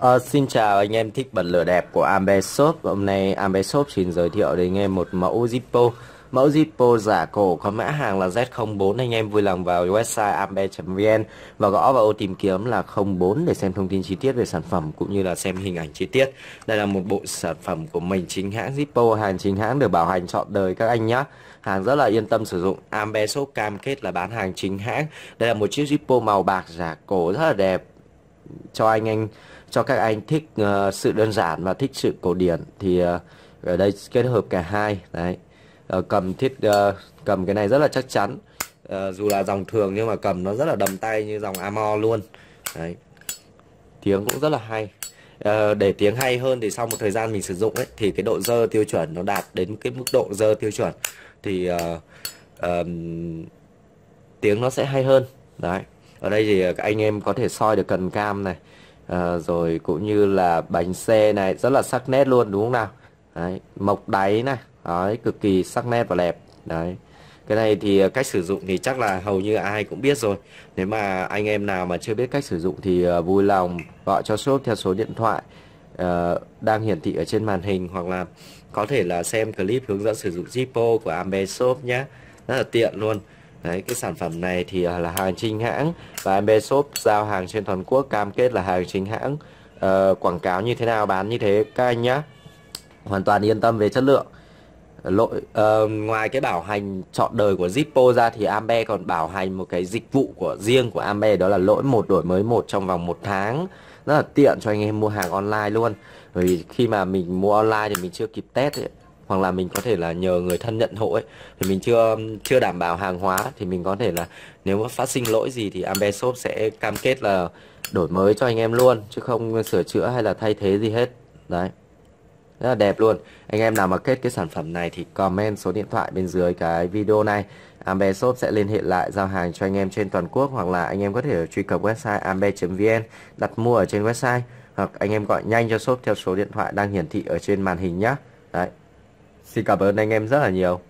Uh, xin chào anh em thích bật lửa đẹp của Ambe Shop. Hôm nay Ambe Shop xin giới thiệu đến anh em một mẫu Zippo. Mẫu Zippo giả cổ có mã hàng là Z04 Anh em vui lòng vào website ambe.vn Và gõ vào ô tìm kiếm là 04 để xem thông tin chi tiết về sản phẩm Cũng như là xem hình ảnh chi tiết. Đây là một bộ sản phẩm của mình chính hãng Zippo Hàng chính hãng được bảo hành trọn đời các anh nhé Hàng rất là yên tâm sử dụng. Ambe Shop cam kết là bán hàng chính hãng. Đây là một chiếc Zippo màu bạc giả cổ rất là đẹp cho anh anh cho các anh thích uh, sự đơn giản và thích sự cổ điển thì uh, ở đây kết hợp cả hai đấy. Uh, cầm thiết uh, cầm cái này rất là chắc chắn. Uh, dù là dòng thường nhưng mà cầm nó rất là đầm tay như dòng Amor luôn. Đấy. Tiếng cũng rất là hay. Uh, để tiếng hay hơn thì sau một thời gian mình sử dụng ấy thì cái độ dơ tiêu chuẩn nó đạt đến cái mức độ dơ tiêu chuẩn thì uh, um, tiếng nó sẽ hay hơn. Đấy ở đây thì ờ, các anh em có thể soi được cần cam này. À, rồi cũng như là bánh xe này rất là sắc nét luôn đúng không nào? Đấy, mộc đáy này. Đấy, cực kỳ sắc nét và đẹp. Đấy. Cái này thì ờ, cách sử dụng thì chắc là hầu như ai cũng biết rồi. Nếu mà anh em nào mà chưa biết cách sử dụng thì vui lòng gọi cho shop theo số điện thoại uh, đang hiển thị ở trên màn hình hoặc là có thể là xem clip hướng dẫn sử dụng Zippo của Ambe Shop nhé rất là tiện luôn. Đấy, cái sản phẩm này thì ờ, là hàng chính hãng và MB Shop giao hàng trên toàn quốc cam kết là hàng chính hãng. Uh, quảng cáo như thế nào bán như thế các anh nhá. Hoàn toàn yên tâm về chất lượng. Lỗi uh, ờ, ngoài cái bảo hành chọn đời của Zippo ra thì Ambe còn bảo hành một cái dịch vụ của riêng của Ambe đó là lỗi một đổi mới một trong vòng một tháng. Rất là tiện cho anh em mua hàng online luôn. Bởi vì khi mà mình mua online thì mình chưa kịp test ấy, hoặc là mình có thể là nhờ người thân nhận hộ ấy. Thì mình chưa chưa đảm bảo hàng hóa, thì mình có thể là nếu mà phát sinh lỗi gì thì Ambe Shop sẽ cam kết là đổi mới cho anh em luôn, chứ không sửa chữa hay là thay thế gì hết. Đấy. Rất là đẹp luôn. Anh em nào mà kết cái sản phẩm này thì comment số điện thoại bên dưới cái video này. Ambe Shop sẽ liên hệ lại giao hàng cho anh em trên toàn quốc, hoặc là anh em có thể truy cập website ambe.vn đặt mua ở trên website, hoặc anh em gọi nhanh cho shop theo số điện thoại đang hiển thị ở trên màn hình nhé đấy. Xin cảm ơn anh em rất là nhiều.